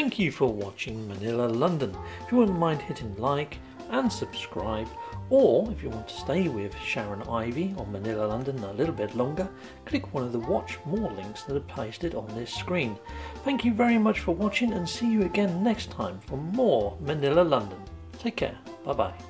Thank you for watching Manila London. If you wouldn't mind hitting like and subscribe, or if you want to stay with Sharon Ivy on Manila London a little bit longer, click one of the watch more links that are pasted on this screen. Thank you very much for watching and see you again next time for more Manila London. Take care. Bye bye.